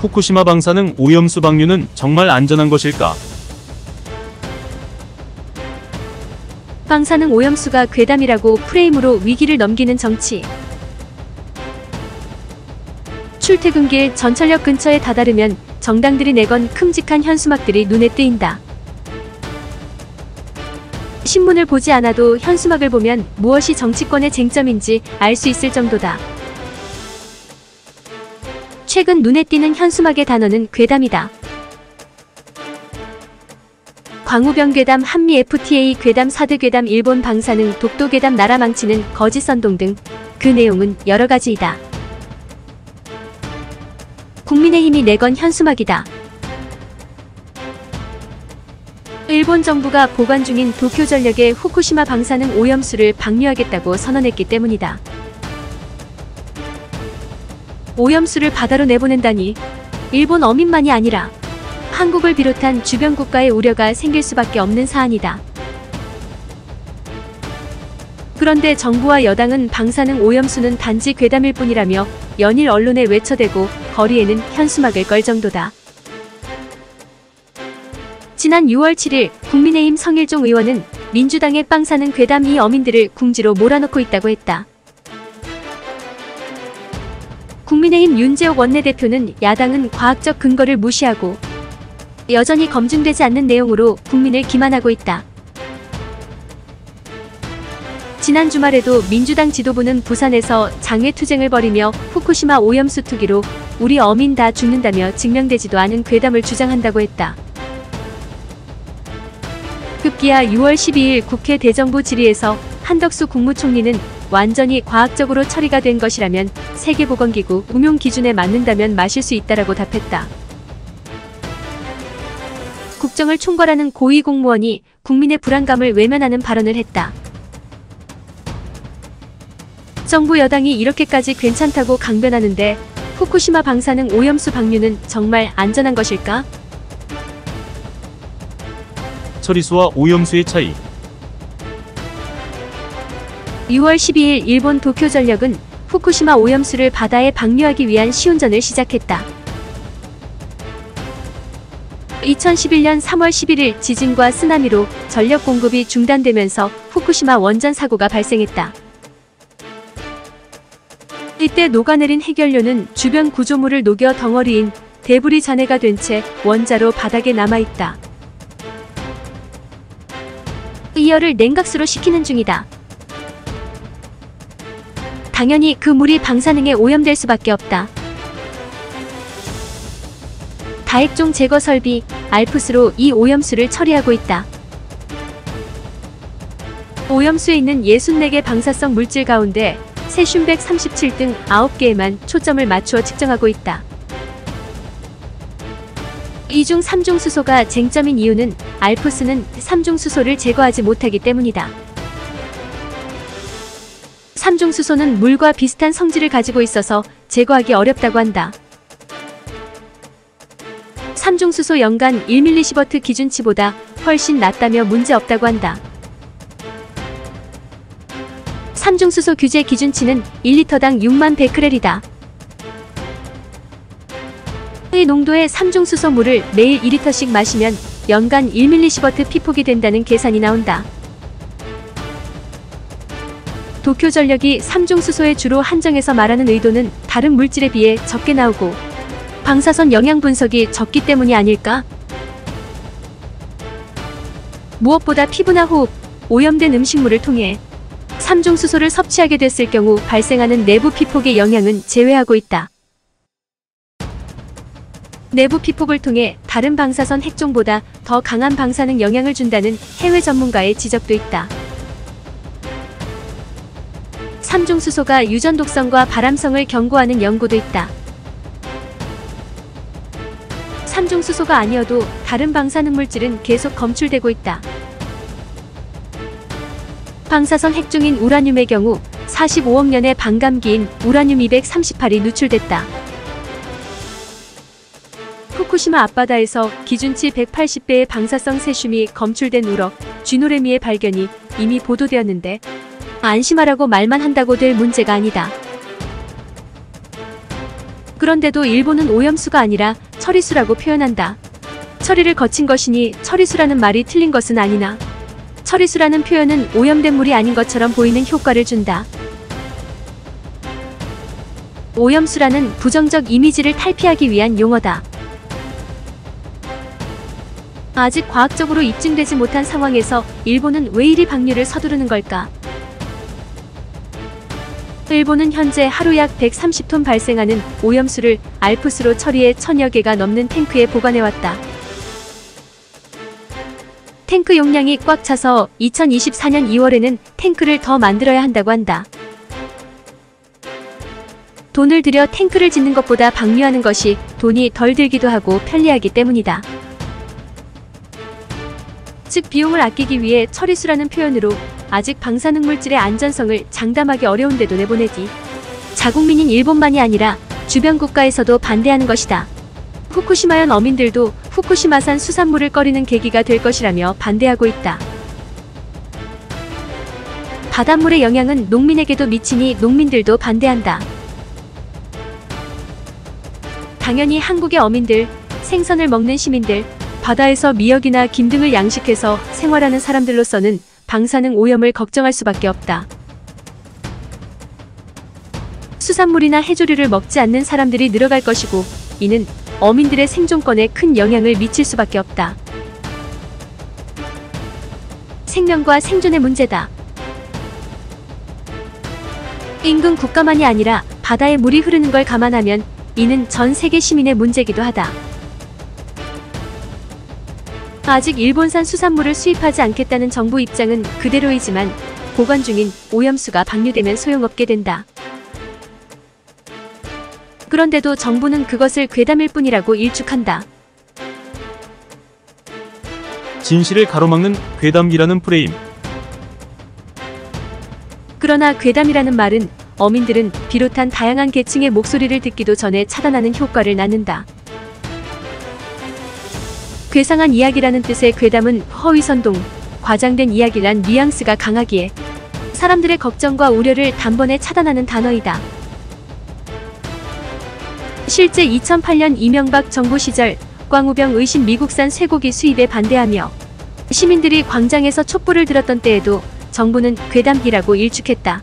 후쿠시마 방사능 오염수 방류는 정말 안전한 것일까? 방사능 오염수가 괴담이라고 프레임으로 위기를 넘기는 정치. 출퇴근길 전철역 근처에 다다르면 정당들이 내건 큼직한 현수막들이 눈에 띄인다. 신문을 보지 않아도 현수막을 보면 무엇이 정치권의 쟁점인지 알 수 있을 정도다. 최근 눈에 띄는 현수막의 단어는 괴담이다. 광우병 괴담, 한미 FTA 괴담, 사드 괴담, 일본 방사능, 독도 괴담, 나라 망치는 거짓 선동 등 그 내용은 여러 가지이다. 국민의힘이 내건 현수막이다. 일본 정부가 보관 중인 도쿄 전력의 후쿠시마 방사능 오염수를 방류하겠다고 선언했기 때문이다. 오염수를 바다로 내보낸다니 일본 어민만이 아니라 한국을 비롯한 주변 국가의 우려가 생길 수밖에 없는 사안이다. 그런데 정부와 여당은 방사능 오염수는 단지 괴담일 뿐이라며 연일 언론에 외쳐대고 거리에는 현수막을 걸 정도다. 지난 6월 7일 국민의힘 성일종 의원은 민주당의 빵사는 괴담 이 어민들을 궁지로 몰아넣고 있다고 했다. 국민의힘 윤재옥 원내대표는 야당은 과학적 근거를 무시하고 여전히 검증되지 않는 내용으로 국민을 기만하고 있다. 지난 주말에도 민주당 지도부는 부산에서 장외투쟁을 벌이며 후쿠시마 오염수 투기로 우리 어민 다 죽는다며 증명되지도 않은 괴담을 주장한다고 했다. 급기야 6월 12일 국회 대정부 질의에서 한덕수 국무총리는 완전히 과학적으로 처리가 된 것이라면 세계보건기구 운용 기준에 맞는다면 마실 수 있다라고 답했다. 국정을 총괄하는 고위 공무원이 국민의 불안감을 외면하는 발언을 했다. 정부 여당이 이렇게까지 괜찮다고 강변하는데 후쿠시마 방사능 오염수 방류는 정말 안전한 것일까? 처리수와 오염수의 차이. 6월 12일 일본 도쿄전력은 후쿠시마 오염수를 바다에 방류하기 위한 시운전을 시작했다. 2011년 3월 11일 지진과 쓰나미로 전력 공급이 중단되면서 후쿠시마 원전 사고가 발생했다. 이때 녹아내린 해결료는 주변 구조물을 녹여 덩어리인 대불이 잔해가 된 채 원자로 바닥에 남아있다. 이열을 냉각수로 식히는 중이다. 당연히 그 물이 방사능에 오염될 수밖에 없다. 다액종 제거 설비 알프스로 이 오염수를 처리하고 있다. 오염수에 있는 64개 방사성 물질 가운데 세슘 137 등 9개에만 초점을 맞추어 측정하고 있다. 이중 3중 수소가 쟁점인 이유는 알프스는 3중 수소를 제거하지 못하기 때문이다. 3중 수소는 물과 비슷한 성질을 가지고 있어서 제거하기 어렵다고 한다. 3중 수소 연간 1mSv 기준치보다 훨씬 낮다며 문제없다고 한다. 3중 수소 규제 기준치는 1리터당 6만 베크렐이다. 의 농도의 3중 수소 물을 매일 2리터씩 마시면 연간 1mSv 피폭이 된다는 계산이 나온다. 도쿄전력이 3중 수소에 주로 한정해서 말하는 의도는 다른 물질에 비해 적게 나오고 방사선 영양 분석이 적기 때문이 아닐까? 무엇보다 피부나 호흡, 오염된 음식물을 통해 3중 수소를 섭취하게 됐을 경우 발생하는 내부 피폭의 영향은 제외하고 있다. 내부 피폭을 통해 다른 방사선 핵종보다 더 강한 방사능 영향을 준다는 해외 전문가의 지적도 있다. 3중 수소가 유전 독성과 발암성을 경고하는 연구도 있다. 3중 수소가 아니어도 다른 방사능 물질은 계속 검출되고 있다. 방사선 핵종인 우라늄의 경우 45억 년의 반감기인 우라늄 238이 누출됐다. 후쿠시마 앞바다에서 기준치 180배의 방사성 세슘이 검출된 우럭, 쥐노래미의 발견이 이미 보도되었는데 안심하라고 말만 한다고 될 문제가 아니다. 그런데도 일본은 오염수가 아니라 처리수라고 표현한다. 처리를 거친 것이니 처리수라는 말이 틀린 것은 아니나 처리수라는 표현은 오염된 물이 아닌 것처럼 보이는 효과를 준다. 오염수라는 부정적 이미지를 탈피하기 위한 용어다. 아직 과학적으로 입증되지 못한 상황에서 일본은 왜 이리 방류를 서두르는 걸까? 일본은 현재 하루 약 130톤 발생하는 오염수를 알프스로 처리해 천여 개가 넘는 탱크에 보관해왔다. 탱크 용량이 꽉 차서 2024년 2월에는 탱크를 더 만들어야 한다고 한다. 돈을 들여 탱크를 짓는 것보다 방류하는 것이 돈이 덜 들기도 하고 편리하기 때문이다. 즉 비용을 아끼기 위해 처리수라는 표현으로 아직 방사능 물질의 안전성을 장담하기 어려운데도 내보내기. 자국민인 일본만이 아니라 주변 국가에서도 반대하는 것이다. 후쿠시마현 어민들도 후쿠시마산 수산물을 꺼리는 계기가 될 것이라며 반대하고 있다. 바닷물의 영향은 농민에게도 미치니 농민들도 반대한다. 당연히 한국의 어민들, 생선을 먹는 시민들, 바다에서 미역이나 김 등을 양식해서 생활하는 사람들로서는 방사능 오염을 걱정할 수밖에 없다. 수산물이나 해조류를 먹지 않는 사람들이 늘어갈 것이고 이는 어민들의 생존권에 큰 영향을 미칠 수밖에 없다. 생명과 생존의 문제다. 인근 국가만이 아니라 바다에 물이 흐르는 걸 감안하면 이는 전 세계 시민의 문제기도 하다. 아직 일본산 수산물을 수입하지 않겠다는 정부 입장은 그대로이지만 보관 중인 오염수가 방류되면 소용없게 된다. 그런데도 정부는 그것을 괴담일 뿐이라고 일축한다. 진실을 가로막는 괴담이라는 프레임. 그러나 괴담이라는 말은 어민들은 비롯한 다양한 계층의 목소리를 듣기도 전에 차단하는 효과를 낳는다. 괴상한 이야기라는 뜻의 괴담은 허위선동, 과장된 이야기란 뉘앙스가 강하기에 사람들의 걱정과 우려를 단번에 차단하는 단어이다. 실제 2008년 이명박 정부 시절 광우병 의심 미국산 쇠고기 수입에 반대하며 시민들이 광장에서 촛불을 들었던 때에도 정부는 괴담기라고 일축했다.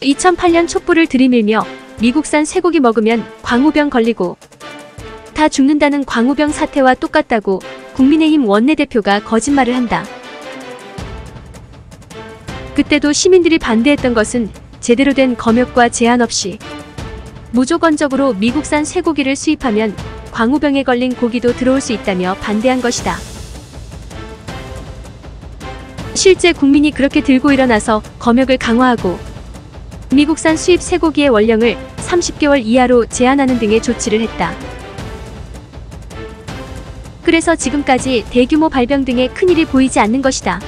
2008년 촛불을 들이밀며 미국산 쇠고기 먹으면 광우병 걸리고 다 죽는다는 광우병 사태와 똑같다고 국민의힘 원내대표가 거짓말을 한다. 그때도 시민들이 반대했던 것은 제대로 된 검역과 제한 없이 무조건적으로 미국산 쇠고기를 수입하면 광우병에 걸린 고기도 들어올 수 있다며 반대한 것이다. 실제 국민이 그렇게 들고 일어나서 검역을 강화하고 미국산 수입 쇠고기의 원령을 30개월 이하로 제한하는 등의 조치를 했다. 그래서 지금까지 대규모 발병 등의 큰일이 보이지 않는 것이다.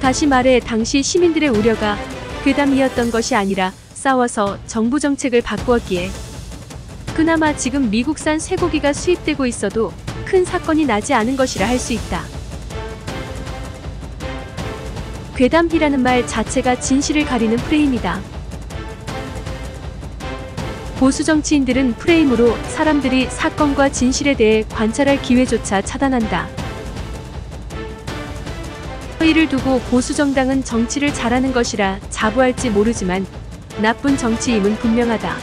다시 말해 당시 시민들의 우려가 괴담이었던 것이 아니라 싸워서 정부 정책을 바꾸었기에 그나마 지금 미국산 쇠고기가 수입되고 있어도 큰 사건이 나지 않은 것이라 할 수 있다. 괴담이라는 말 자체가 진실을 가리는 프레임이다. 보수 정치인들은 프레임으로 사람들이 사건과 진실에 대해 관찰할 기회조차 차단한다. 이를 두고 보수 정당은 정치를 잘하는 것이라 자부할지 모르지만 나쁜 정치임은 분명하다.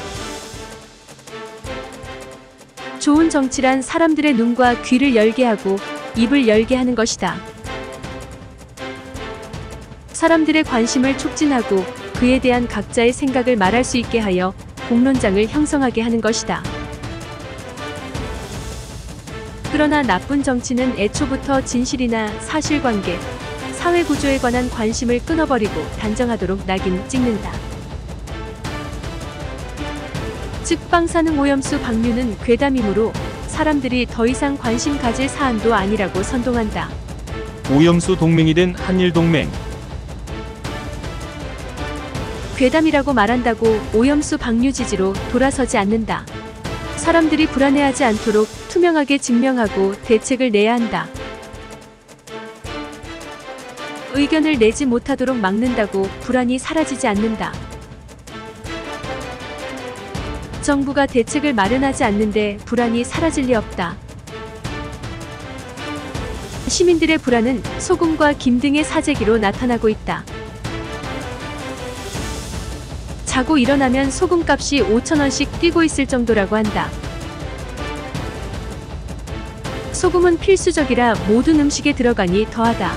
좋은 정치란 사람들의 눈과 귀를 열게 하고 입을 열게 하는 것이다. 사람들의 관심을 촉진하고 그에 대한 각자의 생각을 말할 수 있게 하여 공론장을 형성하게 하는 것이다. 그러나 나쁜 정치는 애초부터 진실이나 사실관계, 사회구조에 관한 관심을 끊어버리고 단정하도록 낙인 찍는다. 즉 방사능 오염수 방류는 괴담이므로 사람들이 더 이상 관심 가질 사안도 아니라고 선동한다. 오염수 동맹이 된 한일 동맹. 괴담이라고 말한다고 오염수 방류 지지로 돌아서지 않는다. 사람들이 불안해하지 않도록 투명하게 증명하고 대책을 내야 한다. 의견을 내지 못하도록 막는다고 불안이 사라지지 않는다. 정부가 대책을 마련하지 않는데 불안이 사라질 리 없다. 시민들의 불안은 소금과 김 등의 사재기로 나타나고 있다. 자고 일어나면 소금값이 5천원씩 뛰고 있을 정도라고 한다. 소금은 필수적이라 모든 음식에 들어가니 더하다.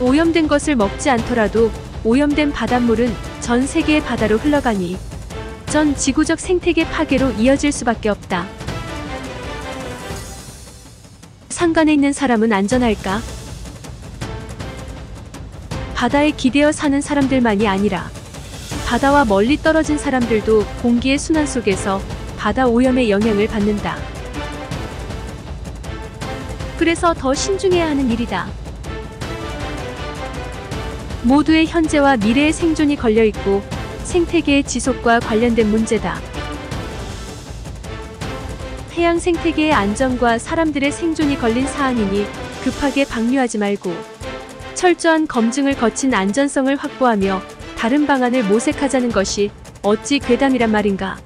오염된 것을 먹지 않더라도 오염된 바닷물은 전 세계의 바다로 흘러가니 전 지구적 생태계 파괴로 이어질 수밖에 없다. 상간에 있는 사람은 안전할까? 바다에 기대어 사는 사람들만이 아니라 바다와 멀리 떨어진 사람들도 공기의 순환 속에서 바다 오염의 영향을 받는다. 그래서 더 신중해야 하는 일이다. 모두의 현재와 미래의 생존이 걸려 있고 생태계의 지속과 관련된 문제다. 해양 생태계의 안전과 사람들의 생존이 걸린 사안이니 급하게 방류하지 말고 철저한 검증을 거친 안전성을 확보하며 다른 방안을 모색하자는 것이 어찌 괴담이란 말인가.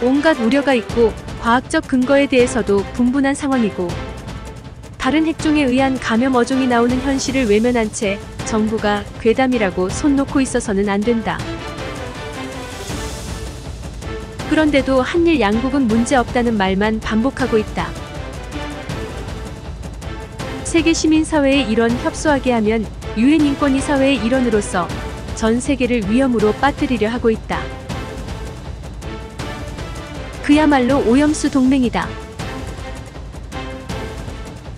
온갖 우려가 있고 과학적 근거에 대해서도 분분한 상황이고 다른 핵종에 의한 감염 어종이 나오는 현실을 외면한 채 정부가 괴담이라고 손 놓고 있어서는 안 된다. 그런데도 한일 양국은 문제 없다는 말만 반복하고 있다. 세계 시민사회에 이런 협소하게 하면 유엔 인권위 사회의 일원으로서 전 세계를 위험으로 빠뜨리려 하고 있다. 그야말로 오염수 동맹이다.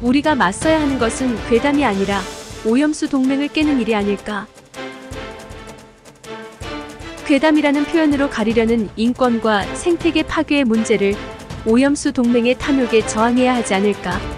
우리가 맞서야 하는 것은 괴담이 아니라 오염수 동맹을 깨는 일이 아닐까. 괴담이라는 표현으로 가리려는 인권과 생태계 파괴의 문제를 오염수 동맹의 탐욕에 저항해야 하지 않을까.